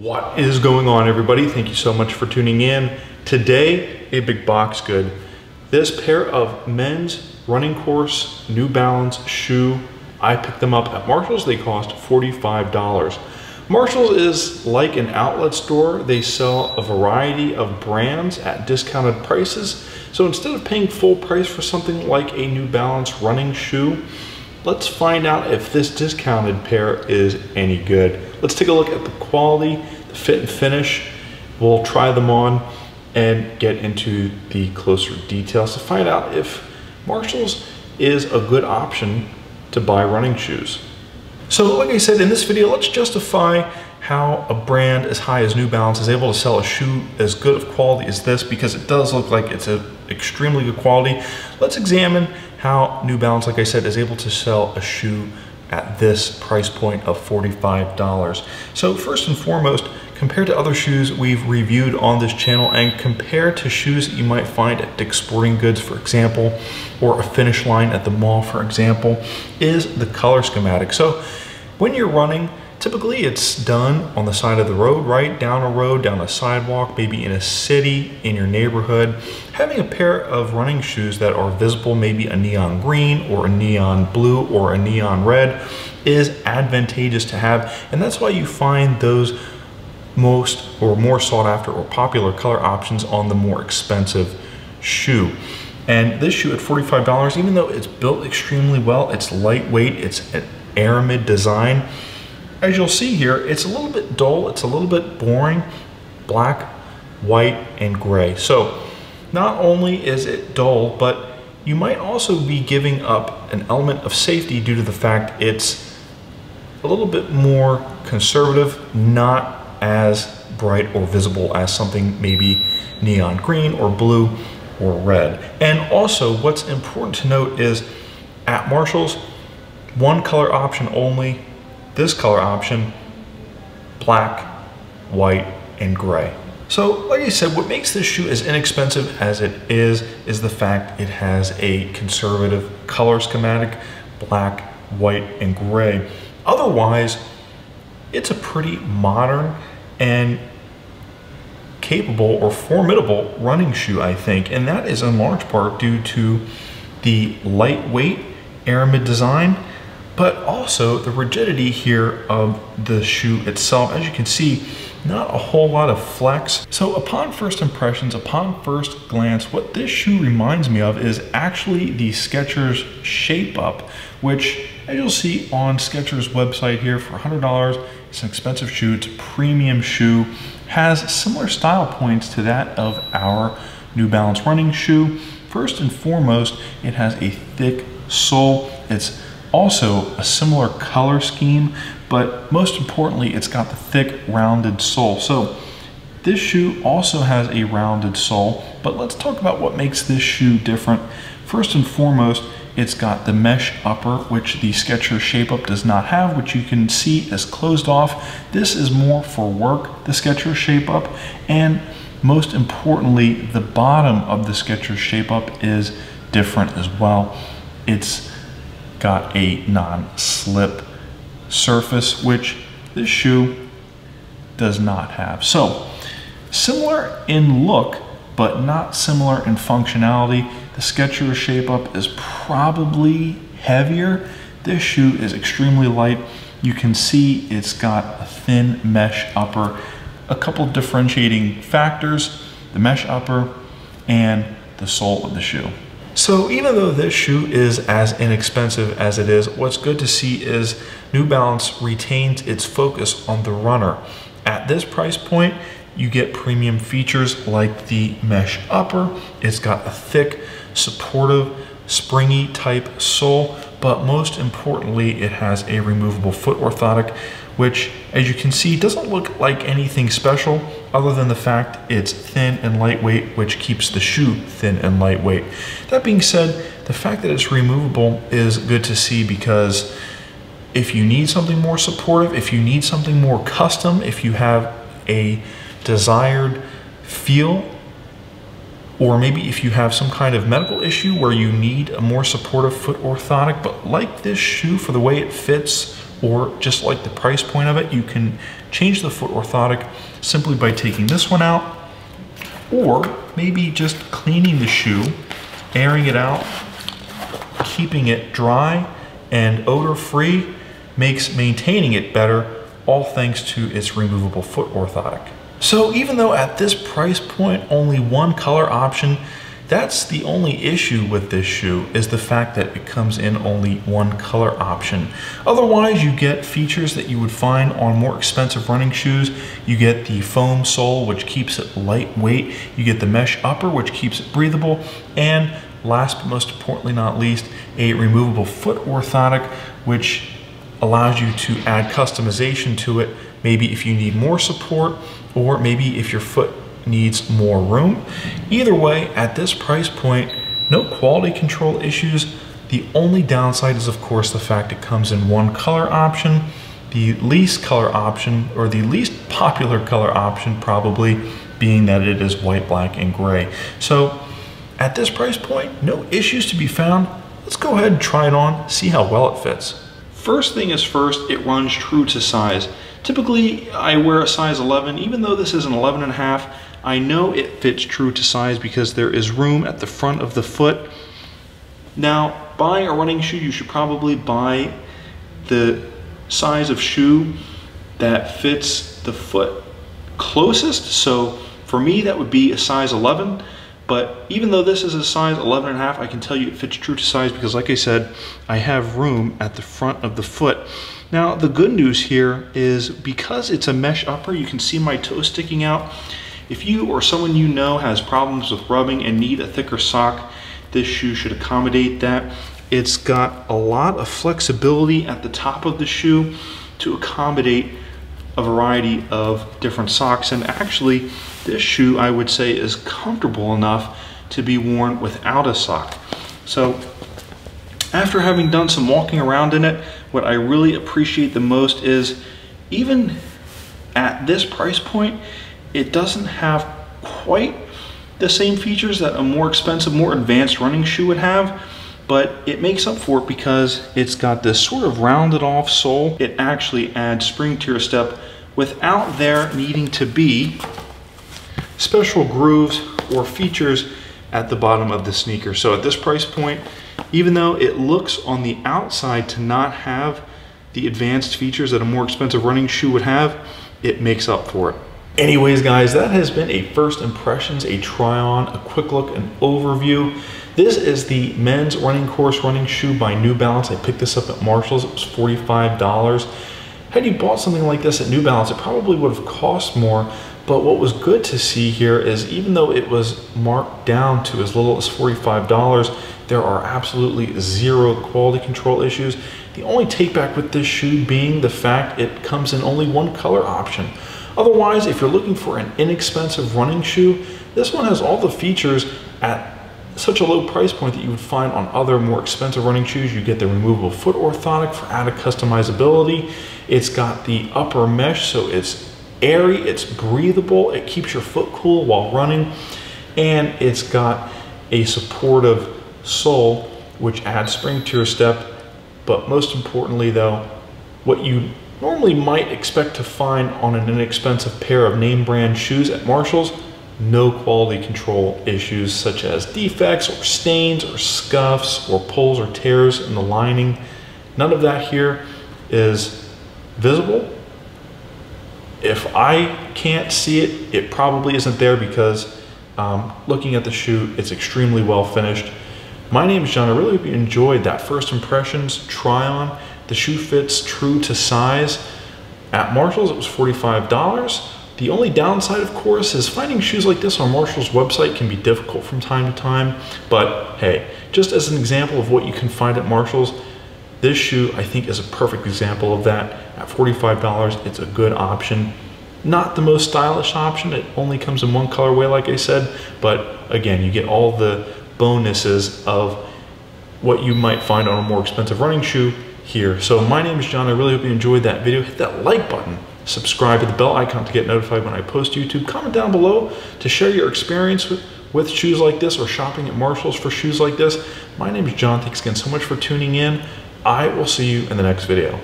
What is going on everybody? Thank you so much for tuning in. Today, a big box good. This pair of men's running course New Balance shoe, I picked them up at Marshalls. They cost $45. Marshalls is like an outlet store. They sell a variety of brands at discounted prices. So instead of paying full price for something like a New Balance running shoe, let's find out if this discounted pair is any good. Let's take a look at the quality, the fit and finish. We'll try them on and get into the closer details to find out if Marshalls is a good option to buy running shoes. So like I said, in this video, let's justify how a brand as high as New Balance is able to sell a shoe as good of quality as this because it does look like it's an extremely good quality. Let's examine how New Balance, like I said, is able to sell a shoe at this price point of $45. So first and foremost, compared to other shoes we've reviewed on this channel and compared to shoes that you might find at Dick's Sporting Goods, for example, or a Finish Line at the mall, for example, is the color schematic. So when you're running, Typically it's done on the side of the road, right? Down a road, down a sidewalk, maybe in a city, in your neighborhood. Having a pair of running shoes that are visible, maybe a neon green or a neon blue or a neon red is advantageous to have. And that's why you find those most or more sought after or popular color options on the more expensive shoe. And this shoe at $45, even though it's built extremely well, it's lightweight, it's an aramid design, as you'll see here, it's a little bit dull, it's a little bit boring, black, white, and gray. So not only is it dull, but you might also be giving up an element of safety due to the fact it's a little bit more conservative, not as bright or visible as something maybe neon green or blue or red. And also what's important to note is at Marshalls, one color option only, this color option, black, white, and gray. So like I said, what makes this shoe as inexpensive as it is, is the fact it has a conservative color schematic, black, white, and gray. Otherwise, it's a pretty modern and capable or formidable running shoe, I think. And that is in large part due to the lightweight aramid design but also the rigidity here of the shoe itself. As you can see, not a whole lot of flex. So upon first impressions, upon first glance, what this shoe reminds me of is actually the Skechers Shape Up, which as you'll see on Skechers website here for $100, it's an expensive shoe, it's a premium shoe, has similar style points to that of our New Balance running shoe. First and foremost, it has a thick sole. It's also a similar color scheme, but most importantly, it's got the thick rounded sole. So this shoe also has a rounded sole, but let's talk about what makes this shoe different. First and foremost, it's got the mesh upper, which the Skechers Shape Up does not have, which you can see is closed off. This is more for work, the Skechers Shape Up, and most importantly, the bottom of the Skechers Shape Up is different as well. It's got a non-slip surface, which this shoe does not have. So similar in look, but not similar in functionality. The Skechers Shape Up is probably heavier. This shoe is extremely light. You can see it's got a thin mesh upper, a couple differentiating factors, the mesh upper and the sole of the shoe. So even though this shoe is as inexpensive as it is, what's good to see is New Balance retains its focus on the runner. At this price point, you get premium features like the mesh upper. It's got a thick, supportive, springy type sole, but most importantly, it has a removable foot orthotic, which as you can see, doesn't look like anything special other than the fact it's thin and lightweight, which keeps the shoe thin and lightweight. That being said, the fact that it's removable is good to see because if you need something more supportive, if you need something more custom, if you have a desired feel, or maybe if you have some kind of medical issue where you need a more supportive foot orthotic, but like this shoe for the way it fits or just like the price point of it, you can change the foot orthotic simply by taking this one out or maybe just cleaning the shoe, airing it out, keeping it dry and odor free makes maintaining it better, all thanks to its removable foot orthotic. So even though at this price point only one color option that's the only issue with this shoe is the fact that it comes in only one color option. Otherwise, you get features that you would find on more expensive running shoes. You get the foam sole, which keeps it lightweight. You get the mesh upper, which keeps it breathable. And last but most importantly not least, a removable foot orthotic, which allows you to add customization to it. Maybe if you need more support, or maybe if your foot needs more room. Either way, at this price point, no quality control issues. The only downside is of course the fact it comes in one color option. The least color option, or the least popular color option probably, being that it is white, black, and gray. So at this price point, no issues to be found. Let's go ahead and try it on, see how well it fits. First thing is first, it runs true to size. Typically, I wear a size 11, even though this is an 11 and a half, I know it fits true to size because there is room at the front of the foot. Now, buying a running shoe, you should probably buy the size of shoe that fits the foot closest. So for me, that would be a size 11. But even though this is a size 11 and a half, I can tell you it fits true to size because like I said, I have room at the front of the foot. Now, the good news here is because it's a mesh upper, you can see my toe sticking out. If you or someone you know has problems with rubbing and need a thicker sock, this shoe should accommodate that. It's got a lot of flexibility at the top of the shoe to accommodate a variety of different socks. And actually, this shoe I would say is comfortable enough to be worn without a sock. So after having done some walking around in it, what I really appreciate the most is even at this price point, it doesn't have quite the same features that a more expensive, more advanced running shoe would have, but it makes up for it because it's got this sort of rounded off sole. It actually adds spring to your step without there needing to be special grooves or features at the bottom of the sneaker. So at this price point, even though it looks on the outside to not have the advanced features that a more expensive running shoe would have, it makes up for it. Anyways, guys, that has been a first impressions, a try on, a quick look, an overview. This is the men's running course running shoe by New Balance. I picked this up at Marshalls. It was $45. Had you bought something like this at New Balance, it probably would have cost more. But what was good to see here is even though it was marked down to as little as $45, there are absolutely zero quality control issues. The only take back with this shoe being the fact it comes in only one color option. Otherwise, if you're looking for an inexpensive running shoe, this one has all the features at such a low price point that you would find on other more expensive running shoes. You get the removable foot orthotic for added customizability. It's got the upper mesh, so it's airy, it's breathable, it keeps your foot cool while running, and it's got a supportive sole which adds spring to your step. But most importantly though, what you normally might expect to find on an inexpensive pair of name brand shoes at Marshalls, no quality control issues such as defects or stains or scuffs or pulls or tears in the lining. None of that here is visible. If I can't see it, it probably isn't there because um, looking at the shoe, it's extremely well finished. My name is John. I really hope you enjoyed that first impressions try on. The shoe fits true to size. At Marshalls, it was $45. The only downside, of course, is finding shoes like this on Marshalls website can be difficult from time to time. But hey, just as an example of what you can find at Marshalls, this shoe I think is a perfect example of that. At $45, it's a good option. Not the most stylish option. It only comes in one colorway, like I said. But again, you get all the bonuses of what you might find on a more expensive running shoe here. So my name is John. I really hope you enjoyed that video. Hit that like button, subscribe, to the bell icon to get notified when I post YouTube. Comment down below to share your experience with, with shoes like this or shopping at Marshalls for shoes like this. My name is John. Thanks again so much for tuning in. I will see you in the next video.